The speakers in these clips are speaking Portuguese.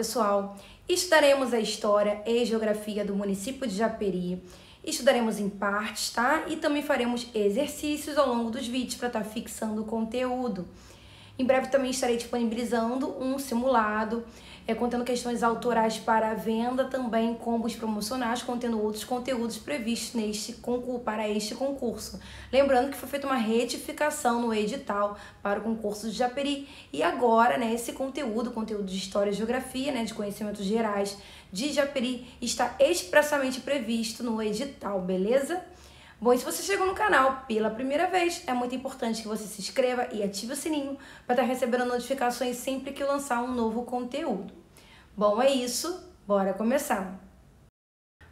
pessoal! Estudaremos a história e geografia do município de Japeri. Estudaremos em partes, tá? E também faremos exercícios ao longo dos vídeos para estar tá fixando o conteúdo. Em breve também estarei disponibilizando um simulado é, contendo questões autorais para venda, também combos promocionais, contendo outros conteúdos previstos neste concurso, para este concurso. Lembrando que foi feita uma retificação no edital para o concurso de Japeri e agora, né, esse conteúdo, conteúdo de História e Geografia, né, de conhecimentos gerais de Japeri, está expressamente previsto no edital, beleza? Bom, e se você chegou no canal pela primeira vez, é muito importante que você se inscreva e ative o sininho para estar recebendo notificações sempre que lançar um novo conteúdo. Bom, é isso, bora começar!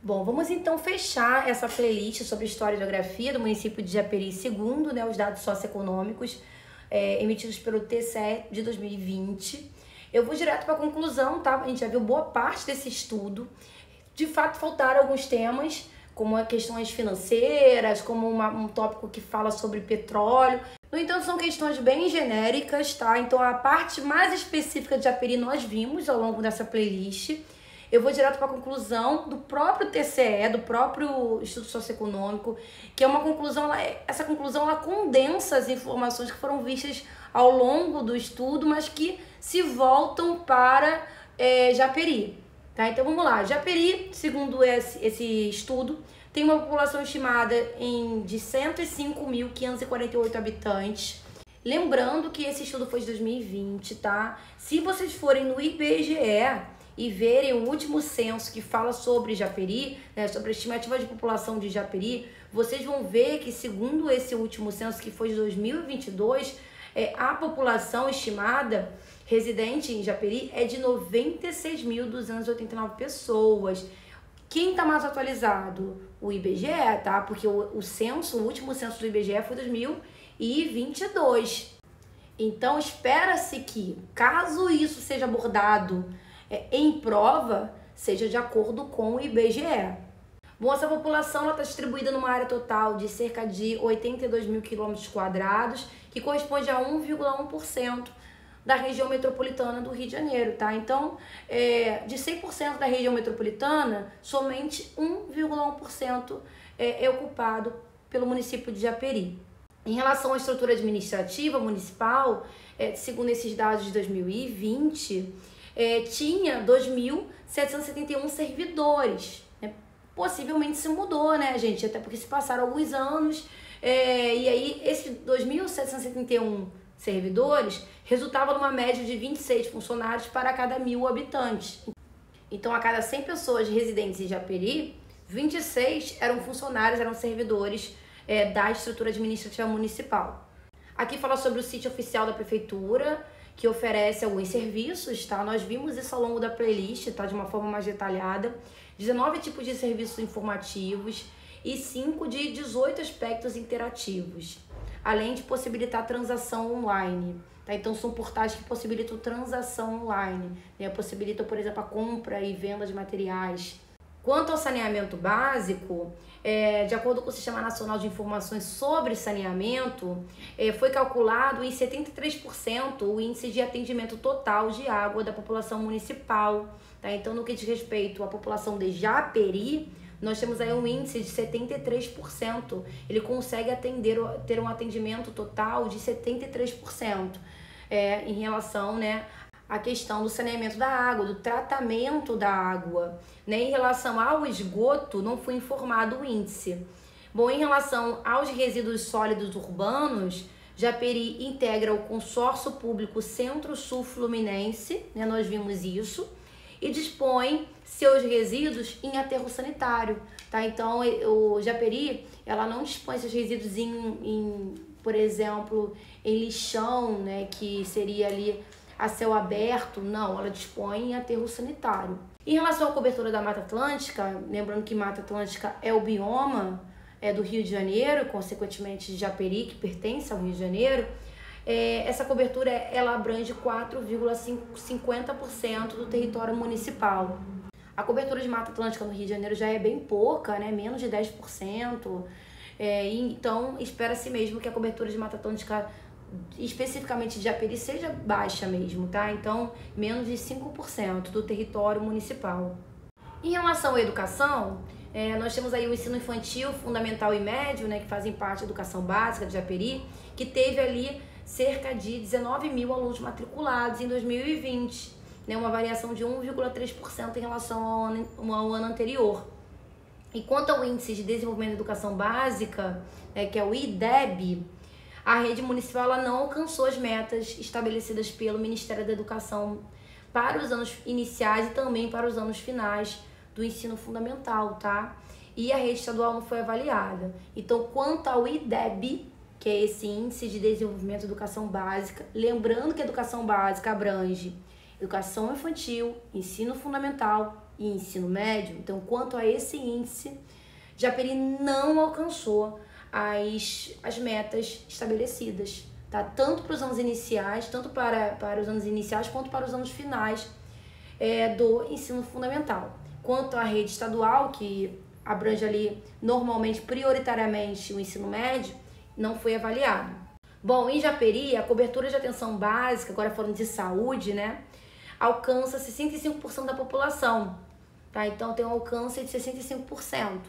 Bom, vamos então fechar essa playlist sobre história e geografia do município de Japeri, segundo né, os dados socioeconômicos é, emitidos pelo TCE de 2020. Eu vou direto para a conclusão, tá? A gente já viu boa parte desse estudo. De fato, faltaram alguns temas, como questões financeiras, como uma, um tópico que fala sobre petróleo. No entanto, são questões bem genéricas, tá? Então, a parte mais específica de Japeri nós vimos ao longo dessa playlist. Eu vou direto para a conclusão do próprio TCE, do próprio Instituto Socioeconômico, que é uma conclusão, é, essa conclusão ela condensa as informações que foram vistas ao longo do estudo, mas que se voltam para é, Japeri. Tá? Então vamos lá. Japeri, segundo esse, esse estudo, tem uma população estimada em de 105.548 habitantes. Lembrando que esse estudo foi de 2020, tá? Se vocês forem no IBGE e verem o último censo que fala sobre Japeri, né, sobre a estimativa de população de Japeri, vocês vão ver que segundo esse último censo que foi de 2022, é, a população estimada residente em Japeri é de 96.289 pessoas. Quem está mais atualizado? O IBGE, tá? Porque o, o censo, o último censo do IBGE foi 2022. Então, espera-se que, caso isso seja abordado é, em prova, seja de acordo com o IBGE. Bom, essa população está distribuída numa área total de cerca de 82 mil quilômetros quadrados, que corresponde a 1,1% da região metropolitana do Rio de Janeiro, tá? Então, é, de 100% da região metropolitana, somente 1,1% é, é ocupado pelo município de Japeri. Em relação à estrutura administrativa municipal, é, segundo esses dados de 2020, é, tinha 2.771 servidores. Né? Possivelmente se mudou, né, gente? Até porque se passaram alguns anos. É, e aí, esses 2.771 servidores resultava numa média de 26 funcionários para cada mil habitantes. Então, a cada 100 pessoas residentes em Japeri, 26 eram funcionários, eram servidores é, da estrutura administrativa municipal. Aqui fala sobre o sítio oficial da prefeitura, que oferece alguns serviços, tá? Nós vimos isso ao longo da playlist, tá? De uma forma mais detalhada. 19 tipos de serviços informativos e 5 de 18 aspectos interativos além de possibilitar transação online. Tá? Então, são portais que possibilitam transação online, né? possibilitam, por exemplo, a compra e venda de materiais. Quanto ao saneamento básico, é, de acordo com o Sistema Nacional de Informações sobre Saneamento, é, foi calculado em 73% o índice de atendimento total de água da população municipal. Tá? Então, no que diz respeito à população de Japeri, nós temos aí um índice de 73%. Ele consegue atender, ter um atendimento total de 73% é, em relação né, à questão do saneamento da água, do tratamento da água. Né? Em relação ao esgoto, não foi informado o índice. Bom, em relação aos resíduos sólidos urbanos, Japeri integra o consórcio público Centro-Sul Fluminense, né? nós vimos isso e dispõe seus resíduos em aterro sanitário, tá? Então, o Japeri, ela não dispõe seus resíduos em, em, por exemplo, em lixão, né, que seria ali a céu aberto, não, ela dispõe em aterro sanitário. Em relação à cobertura da Mata Atlântica, lembrando que Mata Atlântica é o bioma é, do Rio de Janeiro, consequentemente de Japeri, que pertence ao Rio de Janeiro, é, essa cobertura ela abrange 4,50% do território municipal. A cobertura de Mata Atlântica no Rio de Janeiro já é bem pouca, né? menos de 10%. É, então, espera-se mesmo que a cobertura de Mata Atlântica especificamente de Japeri seja baixa mesmo, tá? Então, menos de 5% do território municipal. Em relação à educação, é, nós temos aí o ensino infantil, fundamental e médio, né, que fazem parte da educação básica de Japeri, que teve ali cerca de 19 mil alunos matriculados em 2020, né, uma variação de 1,3% em relação ao ano, ao ano anterior. E quanto ao Índice de Desenvolvimento da Educação Básica, né, que é o IDEB, a rede municipal ela não alcançou as metas estabelecidas pelo Ministério da Educação para os anos iniciais e também para os anos finais do ensino fundamental, tá? E a rede estadual não foi avaliada. Então, quanto ao IDEB, que é esse Índice de Desenvolvimento da Educação Básica, lembrando que a educação básica abrange educação infantil, ensino fundamental e ensino médio. Então, quanto a esse índice, Japeri não alcançou as, as metas estabelecidas, tá? Tanto para os anos iniciais, tanto para, para os anos iniciais quanto para os anos finais é, do ensino fundamental. Quanto à rede estadual, que abrange ali normalmente, prioritariamente, o ensino médio, não foi avaliado. Bom, em Japeri, a cobertura de atenção básica, agora falando de saúde, né, alcança 65% da população, tá? Então tem um alcance de 65%.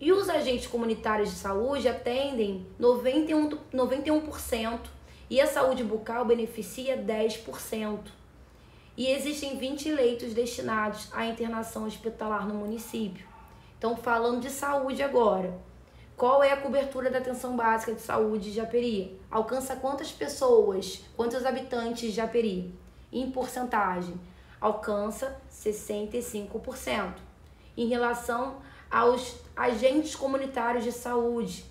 E os agentes comunitários de saúde atendem 91%, 91% e a saúde bucal beneficia 10%. E existem 20 leitos destinados à internação hospitalar no município. Então, falando de saúde agora, qual é a cobertura da atenção básica de saúde de Japeri? Alcança quantas pessoas, quantos habitantes de Japeri? Em porcentagem, alcança 65%. Em relação aos agentes comunitários de saúde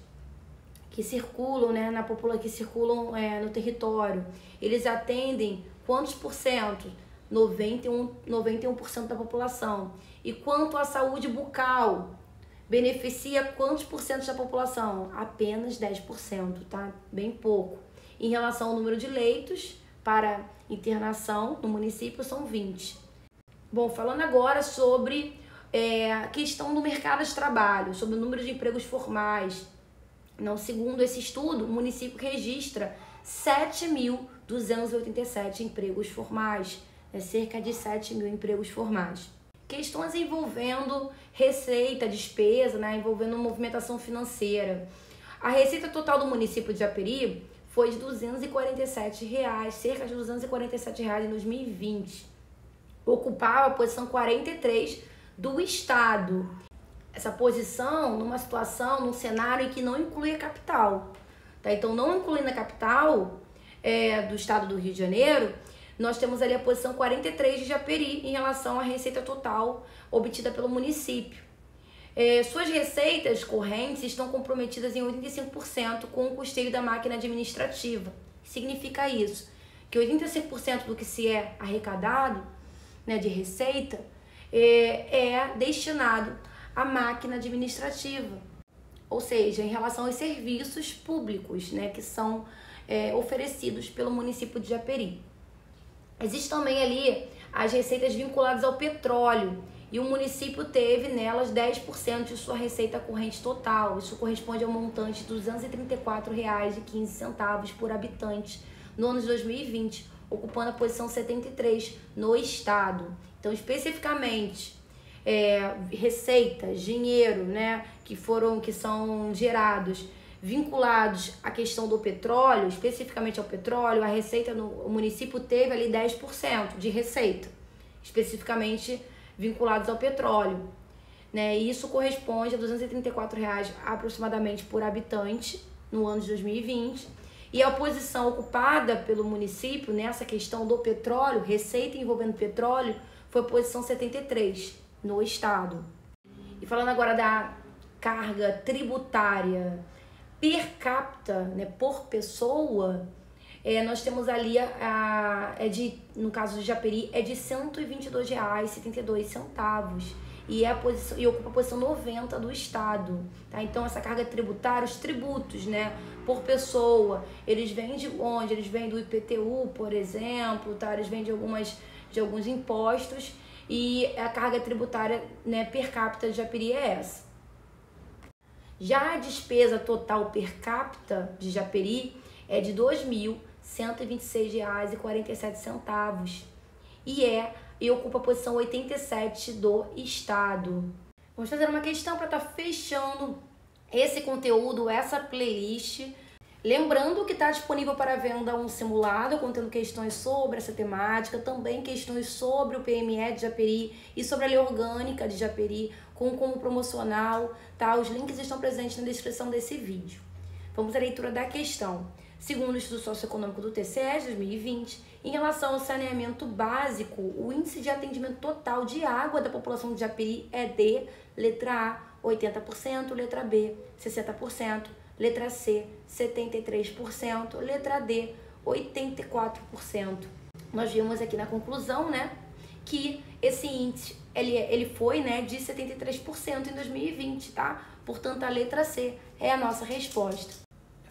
que circulam né, na população, que circulam é, no território, eles atendem quantos por cento? 91%, 91% da população. E quanto à saúde bucal, beneficia quantos por cento da população? Apenas 10%, tá? Bem pouco. Em relação ao número de leitos para internação no município, são 20. Bom, falando agora sobre é, a questão do mercado de trabalho, sobre o número de empregos formais. Não, segundo esse estudo, o município registra 7.287 empregos formais, é cerca de 7 mil empregos formais. Questões envolvendo receita, despesa, né, envolvendo movimentação financeira. A receita total do município de Japeri foi de 247 reais, cerca de 247 reais em 2020. Ocupava a posição 43 do estado. Essa posição numa situação, num cenário em que não inclui a capital. Tá? Então, não incluindo a capital é, do estado do Rio de Janeiro, nós temos ali a posição 43 de Japeri em relação à receita total obtida pelo município. É, suas receitas correntes estão comprometidas em 85% com o custeio da máquina administrativa. Significa isso? Que 85% do que se é arrecadado né, de receita é, é destinado à máquina administrativa, ou seja, em relação aos serviços públicos né, que são é, oferecidos pelo município de Japeri. Existe também ali as receitas vinculadas ao petróleo e o município teve nelas 10% de sua receita corrente total. Isso corresponde ao montante de R$ 234,15 por habitante no ano de 2020, ocupando a posição 73 no estado. Então, especificamente, é, receitas, dinheiro, né, que foram, que são gerados vinculados à questão do petróleo, especificamente ao petróleo, a receita no o município teve ali 10% de receita, especificamente vinculados ao petróleo. Né? E isso corresponde a 234 reais aproximadamente por habitante no ano de 2020. E a posição ocupada pelo município nessa questão do petróleo, receita envolvendo petróleo, foi posição 73 no estado. E falando agora da carga tributária per capita, né, por pessoa, é, nós temos ali a, a, é de, no caso de Japeri, é de R$ 122,72 e é a posição e ocupa a posição 90 do estado, tá? Então essa carga tributária, os tributos, né, por pessoa, eles vêm de onde? Eles vêm do IPTU, por exemplo, tá? Eles vêm de algumas de alguns impostos e a carga tributária, né, per capita de Japeri é essa. Já a despesa total per capita de Japeri é de R$ 2.126,47 e é e ocupa a posição 87 do estado. Vamos fazer uma questão para estar tá fechando esse conteúdo, essa playlist. Lembrando que está disponível para venda um simulado contendo questões sobre essa temática, também questões sobre o PME de Japeri e sobre a lei orgânica de Japeri, com como promocional, tá? Os links estão presentes na descrição desse vídeo. Vamos à leitura da questão. Segundo o Estudo Socioeconômico do TCE de 2020, em relação ao saneamento básico, o índice de atendimento total de água da população de Japeri é de letra A, 80%, letra B, 60%, letra C, 73%, letra D, 84%. Nós vimos aqui na conclusão, né, que esse índice ele, ele foi, né, de 73% em 2020, tá? Portanto, a letra C é a nossa resposta.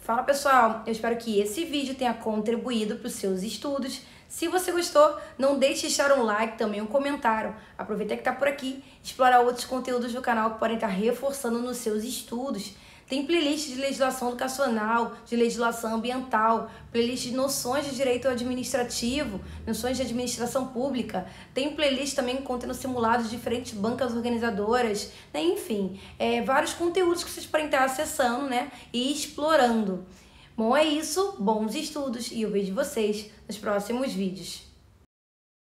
Fala pessoal, eu espero que esse vídeo tenha contribuído para os seus estudos. Se você gostou, não deixe de deixar um like, também um comentário. Aproveita que está por aqui, explorar outros conteúdos do canal que podem estar reforçando nos seus estudos. Tem playlist de legislação educacional, de legislação ambiental, playlist de noções de direito administrativo, noções de administração pública. Tem playlist também contendo simulados de diferentes bancas organizadoras, né? enfim, é, vários conteúdos que vocês podem estar acessando né? e explorando. Bom, é isso, bons estudos e eu vejo vocês nos próximos vídeos.